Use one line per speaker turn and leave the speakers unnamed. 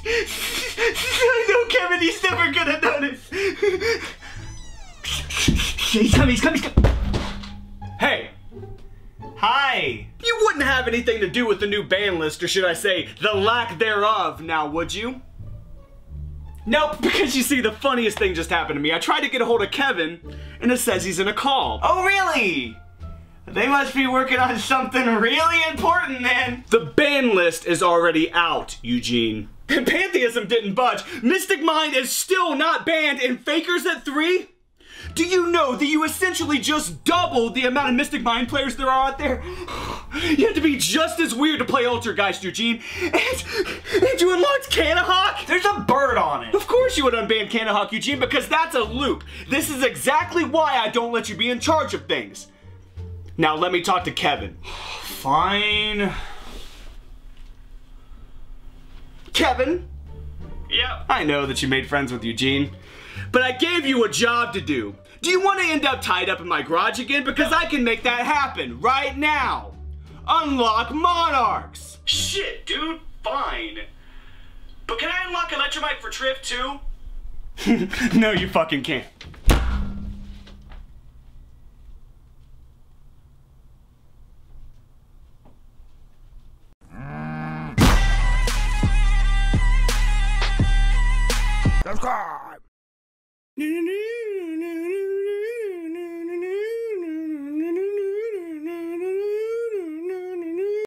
I know, Kevin, he's never gonna notice. He's coming, he's coming, he's coming. Hey. Hi. You wouldn't have anything to do with the new ban list, or should I say, the lack thereof, now would you? Nope, because you see, the funniest thing just happened to me. I tried to get a hold of Kevin, and it says he's in a call.
Oh, really? They must be working on something really important then.
The ban list is already out, Eugene. Pantheism didn't budge. Mystic Mine is still not banned in Fakers at 3? Do you know that you essentially just doubled the amount of Mystic Mine players there are out there? You have to be just as weird to play Altergeist, Eugene. And, and you unlocked Cannahawk?
There's a bird on it.
Of course you would unban Cannahawk, Eugene, because that's a loop. This is exactly why I don't let you be in charge of things. Now let me talk to Kevin.
Fine.
Kevin,
Yep.
I know that you made friends with Eugene, but I gave you a job to do. Do you want to end up tied up in my garage again? Because I can make that happen right now. Unlock Monarchs.
Shit, dude. Fine. But can I unlock Electromite for Triff too?
no, you fucking can't.
Subscribe.